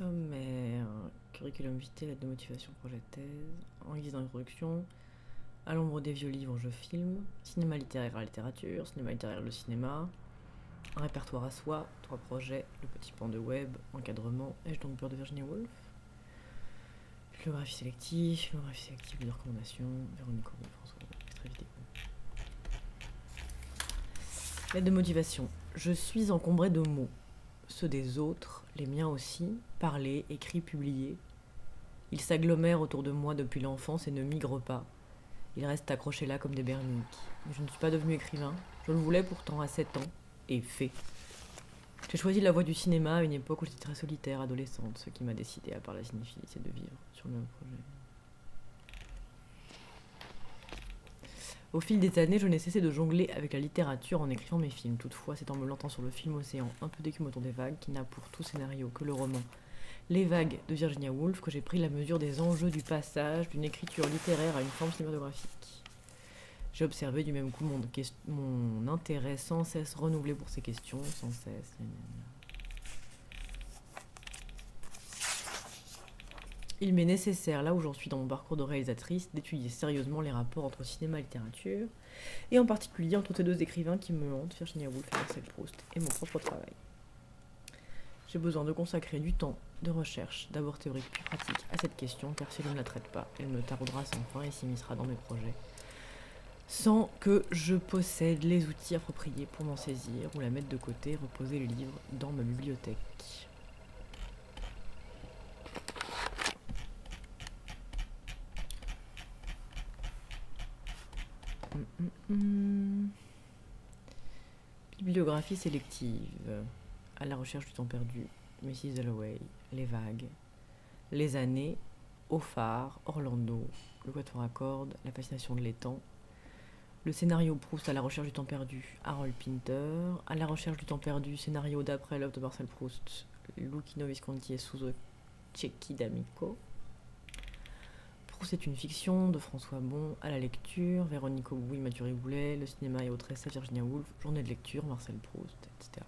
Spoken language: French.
Sommaire, curriculum vitae, lettre de motivation, projet de thèse, en guise d'introduction, à l'ombre des vieux livres, je filme, cinéma littéraire à la littérature, cinéma littéraire le cinéma, un répertoire à soi, trois projets, le petit pan de web, encadrement, ai-je donc peur de Virginia Woolf? Bibliographie sélective, bibliographie sélective de recommandations, Véronique Aubry, François, extrait vidéo. Lettre de motivation. Je suis encombré de mots, ceux des autres, les miens aussi, parlés, écrits, publiés. Ils s'agglomèrent autour de moi depuis l'enfance et ne migrent pas. Ils restent accrochés là comme des berniques. Je ne suis pas devenu écrivain. Je le voulais pourtant à 7 ans. Et fait. J'ai choisi la voie du cinéma à une époque où j'étais très solitaire, adolescente. Ce qui m'a décidé, à part la c'est de vivre sur le même projet. Au fil des années, je n'ai cessé de jongler avec la littérature en écrivant mes films. Toutefois, c'est en me lançant sur le film Océan, un peu d'écume autour des vagues, qui n'a pour tout scénario que le roman Les vagues de Virginia Woolf, que j'ai pris la mesure des enjeux du passage d'une écriture littéraire à une forme cinématographique. J'ai observé du même coup mon, mon, intérêt sans cesse renouvelé pour ces questions, sans cesse. Il m'est nécessaire, là où j'en suis dans mon parcours de réalisatrice, d'étudier sérieusement les rapports entre cinéma et littérature, et en particulier entre ces deux écrivains qui me hantent, Virginia Woolf et Marcel Proust, et mon propre travail. J'ai besoin de consacrer du temps de recherche, d'abord théorique puis pratique, à cette question, car si je ne la traite pas, elle me taraudera sans fin et s'immiscera dans mes projets, sans que je possède les outils appropriés pour m'en saisir ou la mettre de côté, reposer le livre dans ma bibliothèque. Bibliographie sélective. À la recherche du temps perdu. Mrs. Dalloway. Les vagues. Les années. Au phare. Orlando. Le quatuor à cordes. La fascination de l'étang. Le scénario Proust à la recherche du temps perdu. Harold Pinter. À la recherche du temps perdu. Scénario d'après l'œuvre de Marcel Proust. Lucchino Visconti et Suzo Cecchi d'Amico c'est une fiction de François Bon à la lecture, Véronique Aubouy, Mathieu Boulet, le cinéma et autres essais, Virginia Woolf, journée de lecture, Marcel Proust, etc.